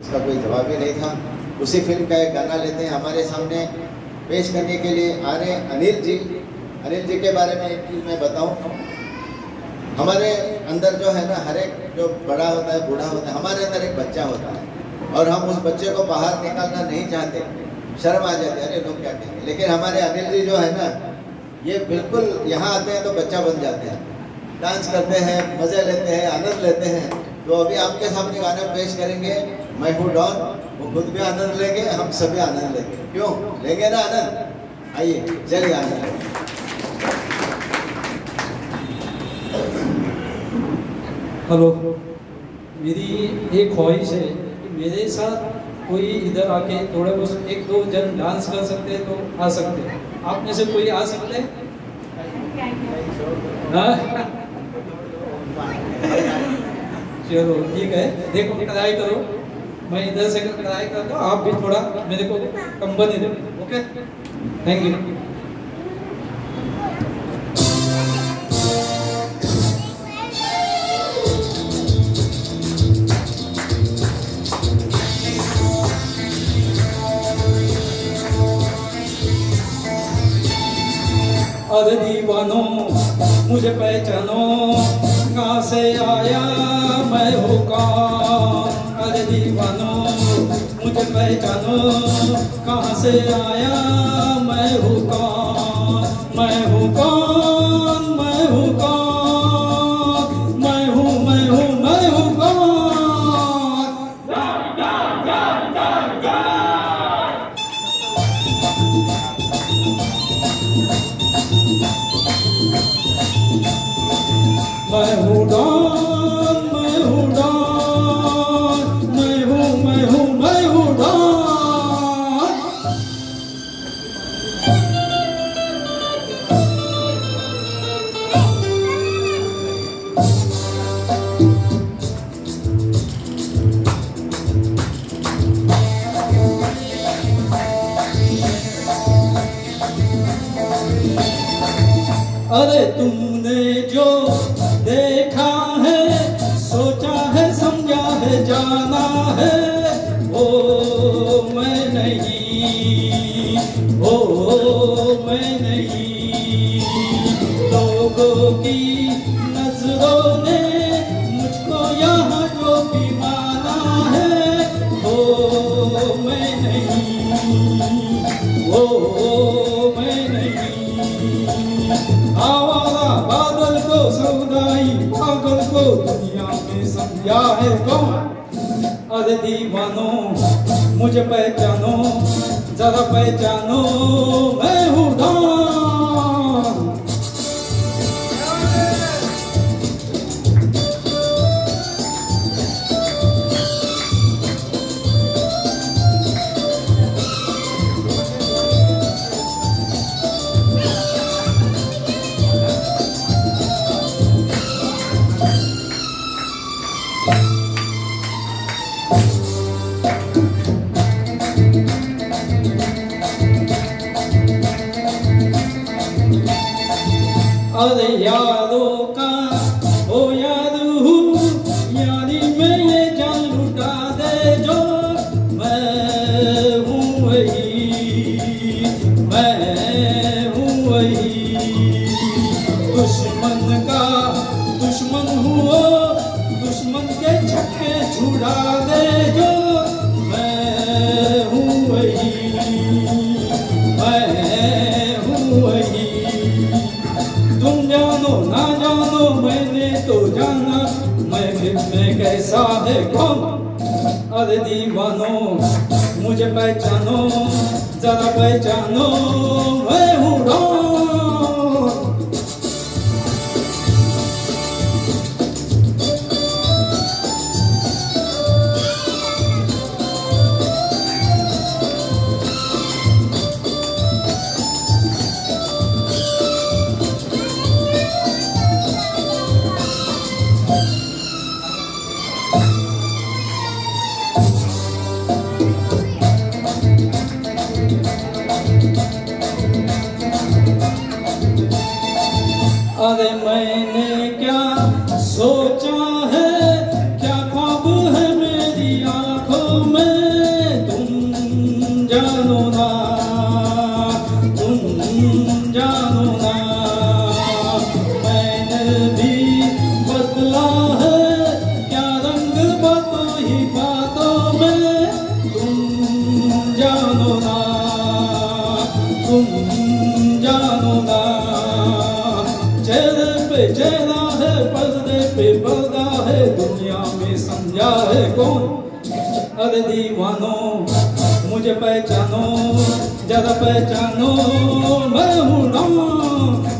इसका कोई जवाब ही नहीं था। उसी फ़िल्म का एक गाना लेते हैं हमारे सामने पेश करने के लिए। आ रहे अनिल जी। अनिल जी के बारे में एक चीज़ मैं बताऊँ। हमारे अंदर जो है ना, हर एक जो बड़ा होता है, बूढ़ा होता है, हमारे अंदर एक बच्चा होता है। और हम उस बच्चे को बाहर निकालना नहीं चाहते। शर्म आ जाती है, अरे लोग क्या कहेंगे? लेकिन हमारे अनिल जी जो है ना, ये बिल्कुल यहाँ आते हैं तो बच्चा बन जाते हैं। डांस करते हैं, मज़े लेते हैं, आनंद लेते हैं। तो अभी आपके सामने गाना पेश करेंगे। मैं हूँ डॉन वो खुद भी आनंद लेंगे, हम सभी आनंद लेंगे। क्यों? लेंगे ना आनंद? आइए, चलिए आनंद। हेलो। मेरी एक ख्वाहिश है कि मेरे साथ कोई इधर आके थोड़े बहुत एक दो जन डांस कर सकते हैं तो आ सकते हैं। आप में से कोई आ सकते हैं? हाँ? चलो, ठीक है। देखो, ट्राई करो। मैं इधर से ट्राई करता हूँ, आप भी थोड़ा मेरे को कंपनी दो ओके थैंक यू अरे दीवानो, मुझे पहचानो कहाँ से आया मैं हूँ अरे दीवानो मुझे पहचानो कहाँ से आया मैं हूँ कौन मैं हूँ कौन? अरे तुमने जो देखा है, सोचा है, समझा है, जाना है, ओ मैं नहीं, ओ मैं नहीं। लोगों की नज़रों ने मुझको यहाँ भी माना है। ओ, मैं नहीं। ओ मैं नहीं। आवारा बादल को सौदाई पागल को दुनिया में समझा है कौन? अरे दीवानो, मुझे पहचानो, जरा पहचानो। मैं अरे यारों का, ओ यारू यारी में ये जान लुटा दे जो मैं हूँ वही, मैं हूँ वही। दुश्मन का दुश्मन हुआ दुश्मन के छक्के छुड़ा दे जो तो जाना, मैं फिर में कैसा है कौन अरे दीवानो, मुझे पहचानो, जरा पहचानो, मैं हूँ मैंने क्या सोचा? है दुनिया में समझा है कौन? अरे दीवानो, मुझे पहचानो जरा पहचानो, मैं हूँ डॉन मैं डॉन